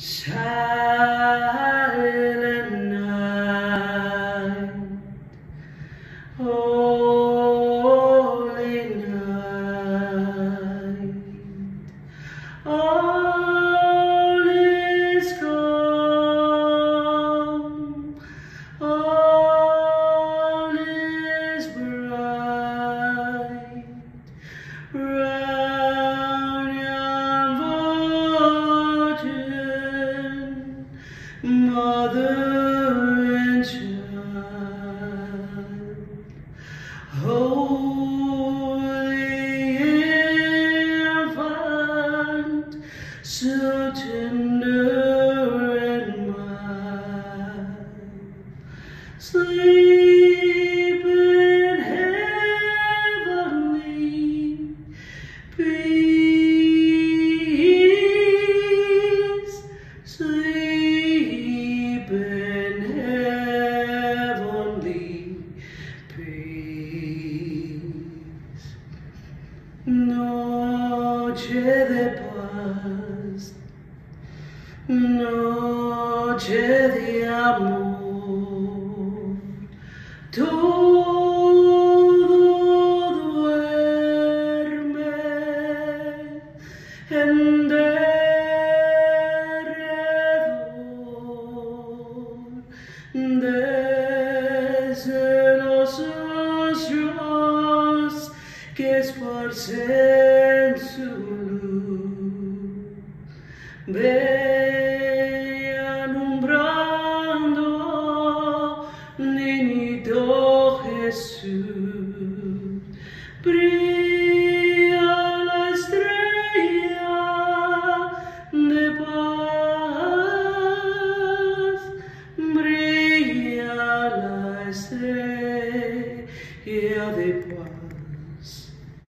Silent night, holy night, all is calm, mother and child, holy infant, so tender and mild. Sleep in heavenly peace. Noche de paz, noche de amor, todo duerme en derredor desde los ojos que esparcen Ve alumbrando, niñito Jesús. Brilla la estrella de paz. La estrella de